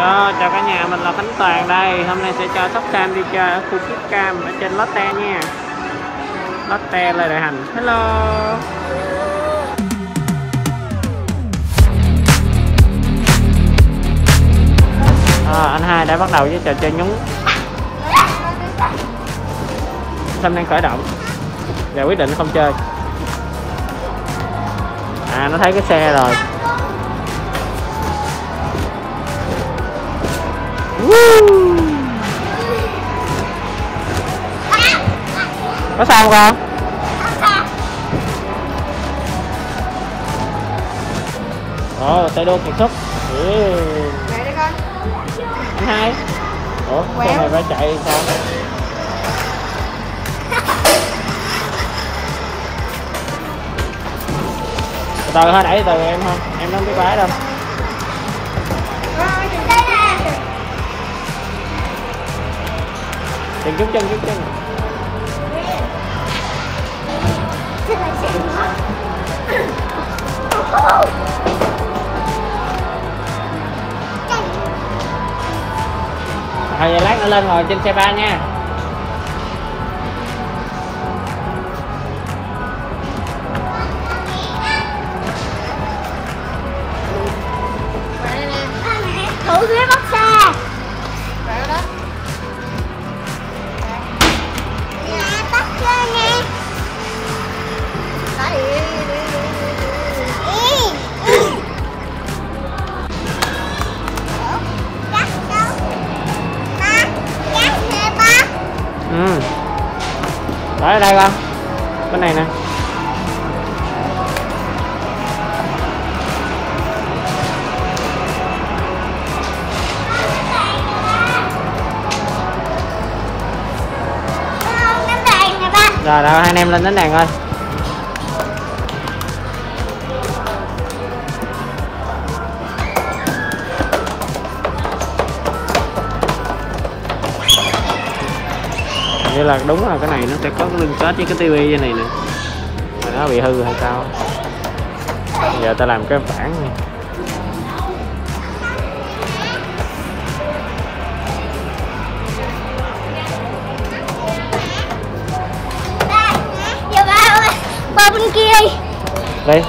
Đó, chào cả nhà, mình là Khánh Toàn đây. Hôm nay sẽ cho Sóc cam đi chơi ở khu Kiếp Cam ở trên Lotte nha. Lotte là Đại Hành. Hello. À, Anh hai đã bắt đầu với trò chơi nhúng. Sam đang khởi động. Và quyết định không chơi. À nó thấy cái xe rồi. Có sao không con? Ồ tay đua kiệt xuất. Ừ. Vậy đi con. Anh hai. Ủa xe này phải chạy sao? Từ từ hơi đẩy từ em không? Em không biết bái đâu chân chút chân chút chân. Thôi giờ lát nữa lên ngồi trên xe ba nha. Ở đây con. Bên này nè. Đèn ba. Rồi rồi hai anh em lên đánh đàn thôi Vậy là đúng là cái này nó sẽ có cái liên kết với cái tivi như này nè. Mà nó bị hư hay sao? Giờ ta làm cái phản này. Ba bên kia đi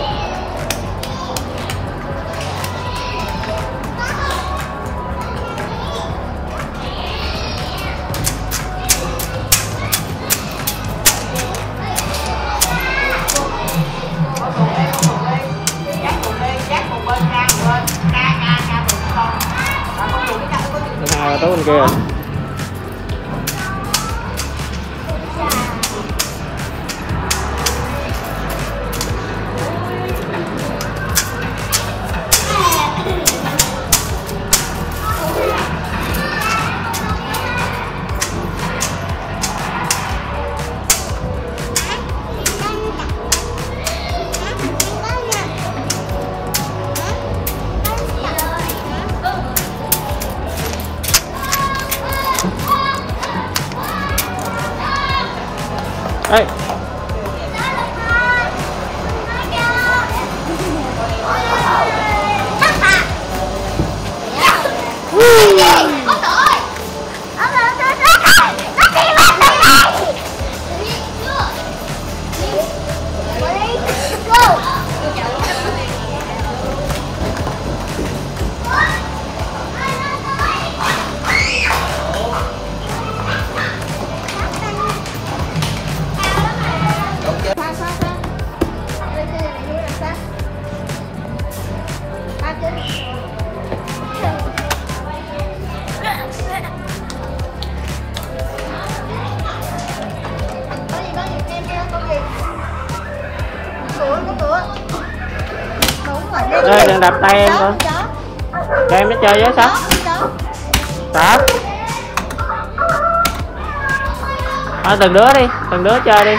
哎。Đập tay em chó. cho em nó chơi với sắp chó. Sắp Thôi từng đứa đi, từng đứa chơi đi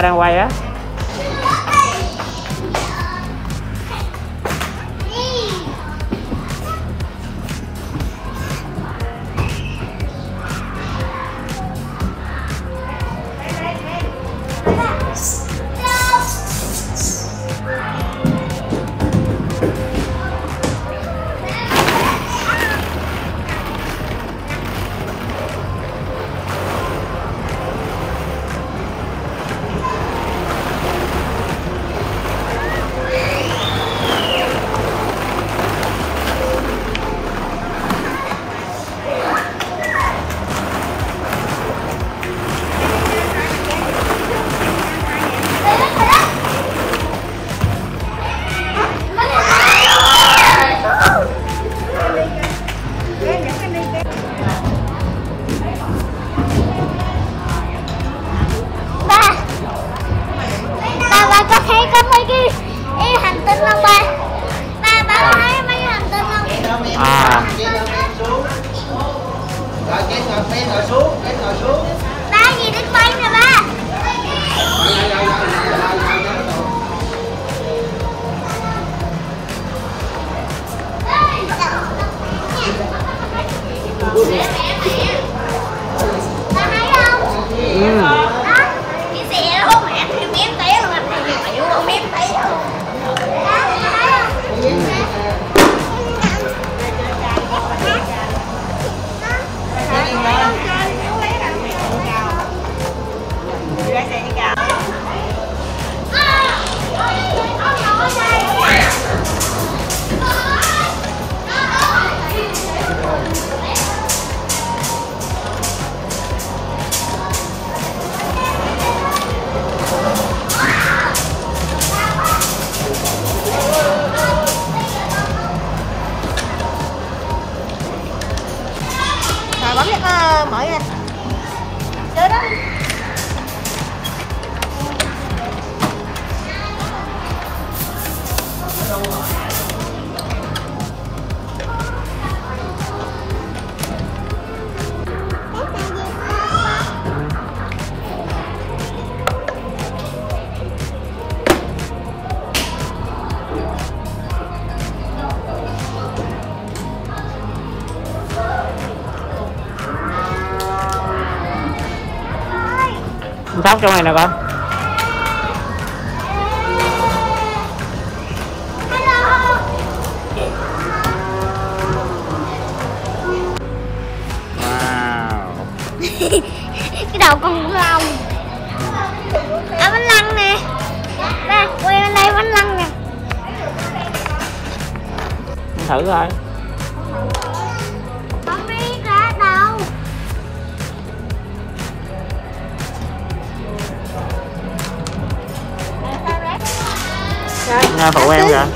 nè ba sóc trong này nè con. Wow. Cái đầu con khủng long. À bánh lăng nè. Ba quay bên đây bánh lăng nè. Thử coi rồi nghe phụ em kìa.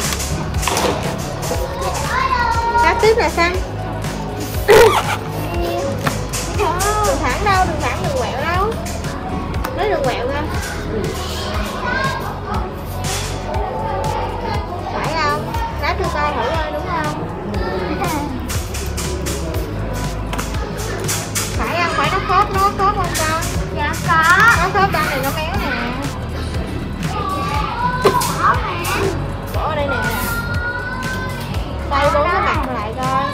Cắt tiếp là sao? Đừng thẳng đâu đừng thẳng đừng quẹo đâu. Lấy đừng quẹo ra phải không? Đá cho coi thử coi đúng không? Phải không? Phải nó khớp nó khớp không con? Dạ có. Nó khớp đang này nó méo tay bốn cái mặt lại coi đó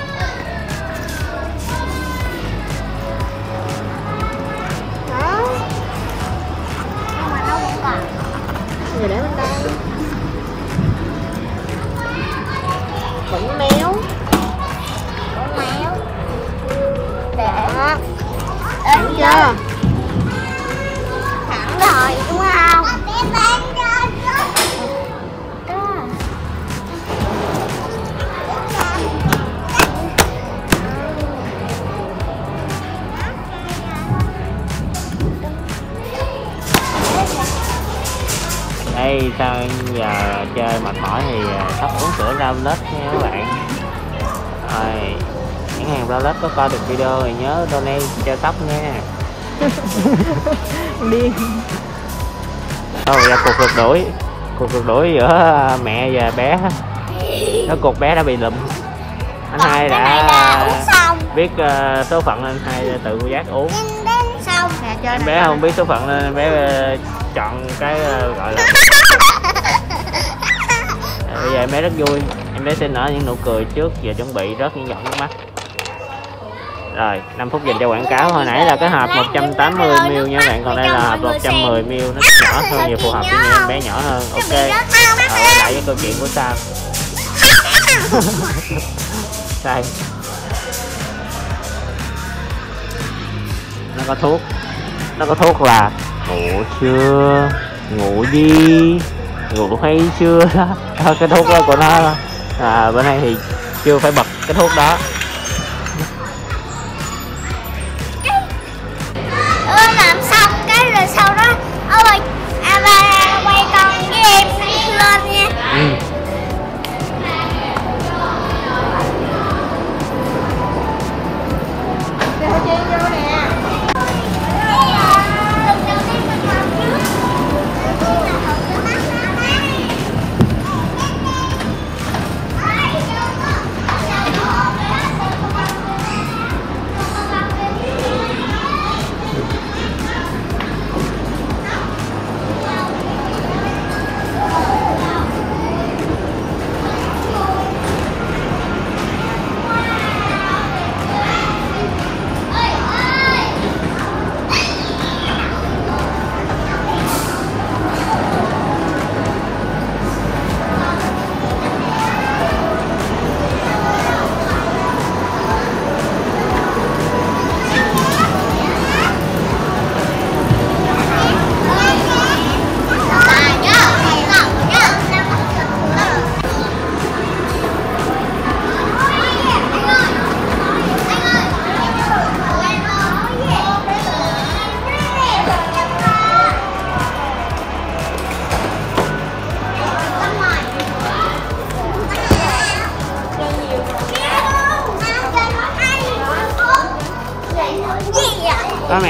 đây sau giờ chơi mệt mỏi thì à, sắp uống sữa ra lết nha các bạn. Rồi những hàng ra lết có coi được video thì nhớ donate cho tóc nha. Điên Đâu ra cuộc rượt đuổi cuộc rượt đuổi giữa mẹ và bé. Nó cuộc bé đã bị lụm. Anh Còn hai là đã uống xong. biết ờ, số phận anh hai tự giác uống. Nhìn đến xong. Nè chơi em bé không biết số phận nên em bé ờ, chọn cái ờ, gọi là Ờ, bây giờ em bé rất vui. Em bé xin nở những nụ cười trước và chuẩn bị rớt những giọt nước mắt. Rồi 5 phút dành cho quảng cáo. Hồi nãy là cái hộp 180ml nha bạn. Còn đây là hộp 110ml nó nhỏ hơn và phù hợp với những em bé nhỏ hơn. Ok. Rồi, lại với câu chuyện của sao đây. Nó có thuốc. Nó có thuốc là ngủ chưa? Ngủ gì ngủ hay chưa đó. Cái thuốc đó của nó. À, bữa nay thì chưa phải bật cái thuốc đó.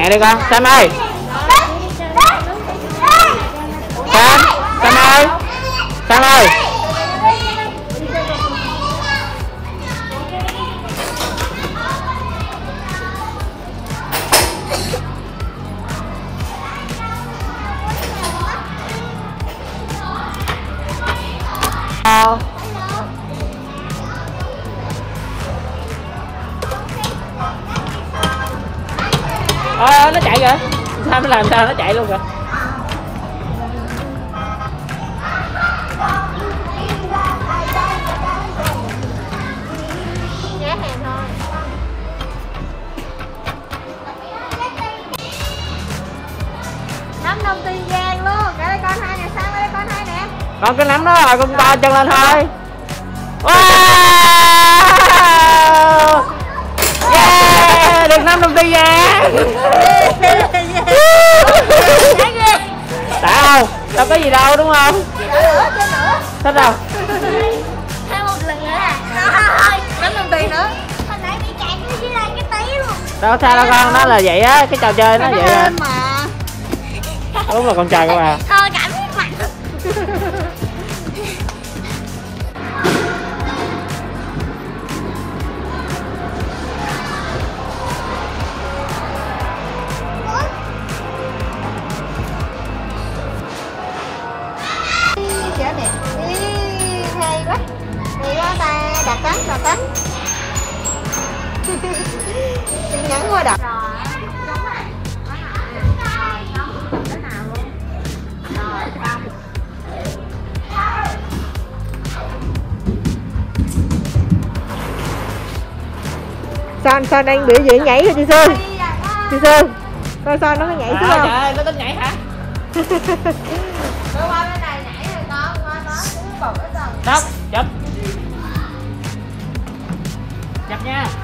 Mẹ đi con. Sam ơi. Sam Sam ơi. Sam ơi. Hello. Ờ, nó chạy rồi. Sao nó làm sao nó chạy luôn thôi Nắm đồng tiền vàng luôn. Cả đây con hai nè Sang đây con hai nè. Con cứ nắm nó rồi con to chân lên thôi. Wow yeah được năm đồng tiền vàng đã không? Đâu có gì đâu đúng không? Thích đâu Thêm một lần nữa à? Thôi, Nắm đồng tiền nữa hồi nãy bị chạy cái tí luôn đâu sao đâu con nó là vậy á cái trò chơi nó vậy à đúng là con trai của bà. Thôi tánh Đạt tánh Tin nhắn quá đạt Son Son đang biểu diễn nhảy rồi chị Sơn chị Sơn coi Son nó có nhảy xuống à, không? trời ơi nó tính nhảy hả? Tôi qua bên này nhảy rồi con qua cứ bột cái dòng nha.